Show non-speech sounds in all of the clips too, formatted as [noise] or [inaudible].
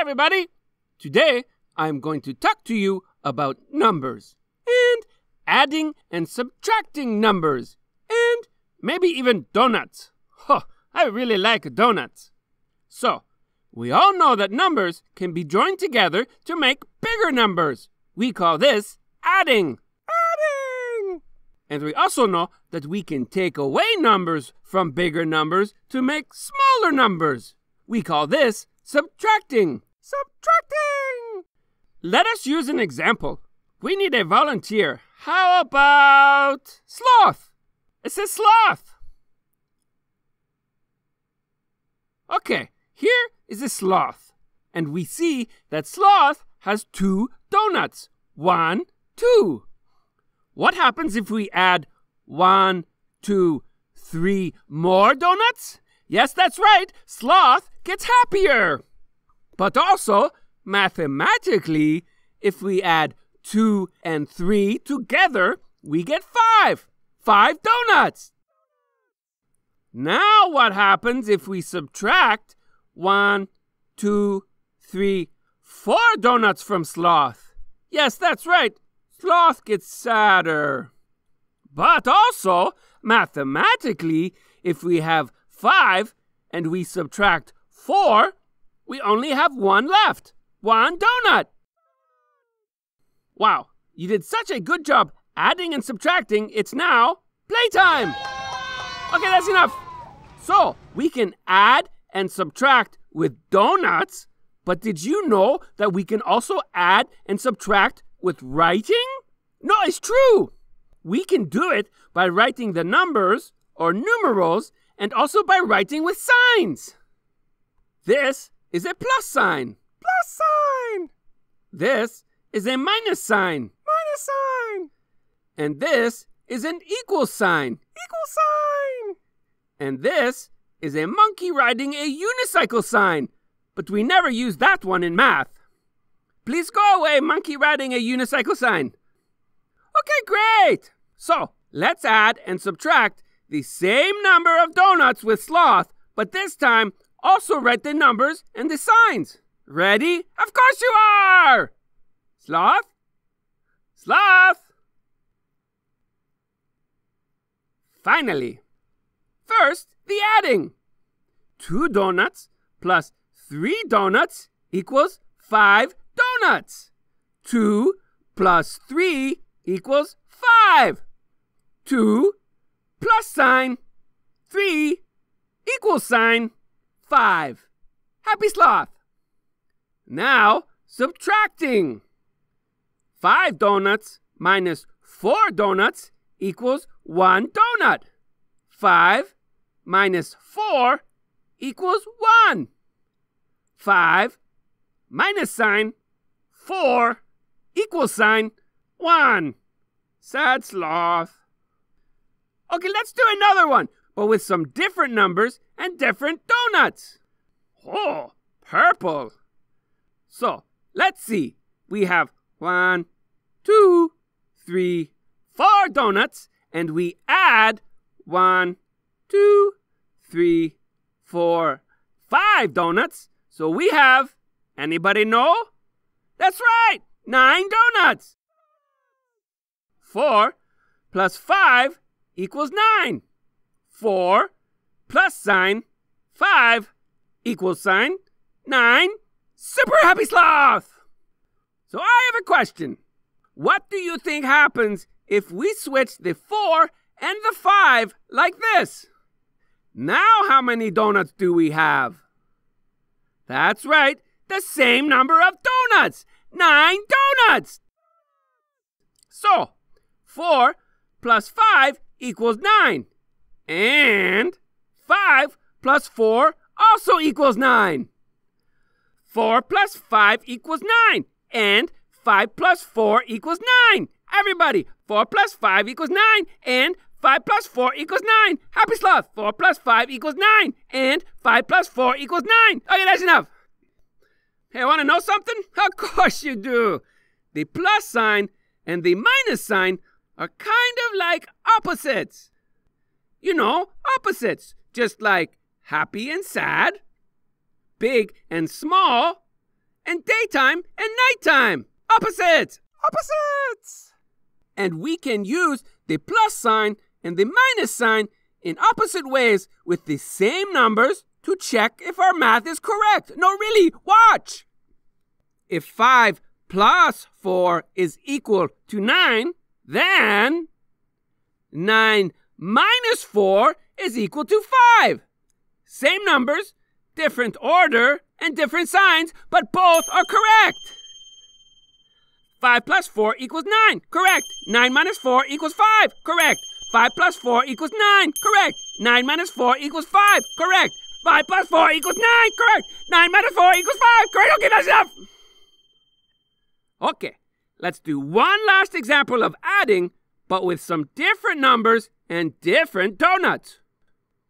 Everybody. Today, I'm going to talk to you about numbers and adding and subtracting numbers and maybe even donuts. Huh, I really like donuts. So, we all know that numbers can be joined together to make bigger numbers. We call this adding. Adding! And we also know that we can take away numbers from bigger numbers to make smaller numbers. We call this subtracting. Subtracting! Let us use an example. We need a volunteer. How about sloth? It says sloth. Okay, here is a sloth. And we see that sloth has two donuts. One, two. What happens if we add one, two, three more donuts? Yes, that's right. Sloth gets happier. But also, mathematically, if we add two and three together, we get five. Five donuts. Now, what happens if we subtract one, two, three, four donuts from Sloth? Yes, that's right. Sloth gets sadder. But also, mathematically, if we have five and we subtract four, we only have one left. One donut. Wow, you did such a good job adding and subtracting. It's now playtime. Okay, that's enough. So, we can add and subtract with donuts, but did you know that we can also add and subtract with writing? No, it's true. We can do it by writing the numbers or numerals and also by writing with signs. This is a plus sign. Plus sign. This is a minus sign. Minus sign. And this is an equal sign. Equal sign. And this is a monkey riding a unicycle sign. But we never use that one in math. Please go away, monkey riding a unicycle sign. Okay, great. So let's add and subtract the same number of donuts with sloth, but this time also read the numbers and the signs. Ready? Of course you are! Sloth? Sloth! Finally, first the adding. Two donuts plus three donuts equals five donuts. Two plus three equals five. Two plus sign, three equals sign, five. Happy sloth. Now, subtracting. Five donuts minus four donuts equals one donut. Five minus four equals one. Five minus sign, four equals sign, one. Sad sloth. Okay, let's do another one, but with some different numbers and different donuts. Oh, purple. So, let's see. We have one, two, three, four donuts, and we add one, two, three, four, five donuts. So we have, anybody know? That's right, nine donuts. Four plus five equals 9. 4 plus sign 5 equals sign 9. Super happy sloth! So I have a question. What do you think happens if we switch the 4 and the 5 like this? Now how many donuts do we have? That's right, the same number of donuts! Nine donuts! So, 4 plus 5 equals 9. And 5 plus 4 also equals 9. 4 plus 5 equals 9. And 5 plus 4 equals 9. Everybody, 4 plus 5 equals 9. And 5 plus 4 equals 9. Happy sloth. 4 plus 5 equals 9. And 5 plus 4 equals 9. Okay, that's enough. Hey, want to know something? [laughs] Of course you do. The plus sign and the minus sign are kind of like opposites. You know, opposites, just like happy and sad, big and small, and daytime and nighttime. Opposites! Opposites! And we can use the plus sign and the minus sign in opposite ways with the same numbers to check if our math is correct. No, really, watch! If 5 plus 4 is equal to 9, then 9 minus 4 is equal to 5. Same numbers, different order, and different signs, but both are correct. 5 plus 4 equals 9. Correct. 9 minus 4 equals 5. Correct. 5 plus 4 equals 9. Correct. 9 minus 4 equals 5. Correct. 5 plus 4 equals 9. Correct. 9 minus 4 equals 5. Correct. Okay, that's enough. Okay, let's do one last example of adding, but with some different numbers and different donuts.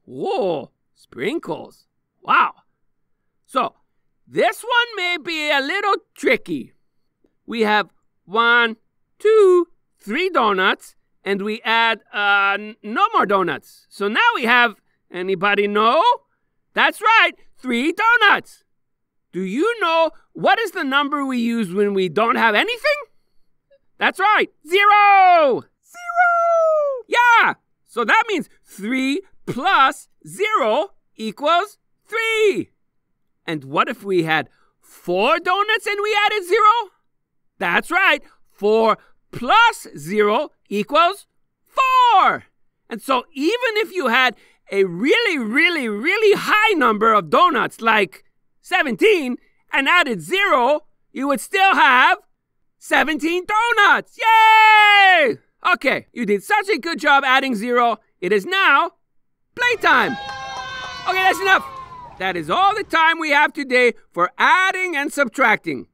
Whoa, sprinkles. Wow. So, this one may be a little tricky. We have one, two, three donuts, and we add uh, no more donuts. So now we have, anybody know? That's right, three donuts. Do you know what is the number we use when we don't have anything? That's right, zero! Zero! Yeah! So that means 3 plus 0 equals 3. And what if we had 4 donuts and we added 0? That's right, 4 plus 0 equals 4. And so even if you had a really, really, really high number of donuts, like 17 and added zero, you would still have 17 donuts. Yay! Okay, you did such a good job adding zero. It is now playtime. Okay, that's enough. That is all the time we have today for adding and subtracting.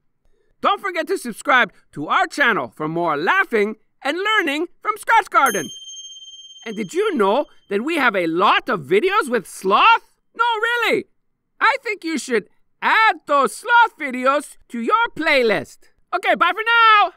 Don't forget to subscribe to our channel for more laughing and learning from Scratch Garden. And did you know that we have a lot of videos with sloth? No, really. I think you should add those sloth videos to your playlist. Okay, bye for now.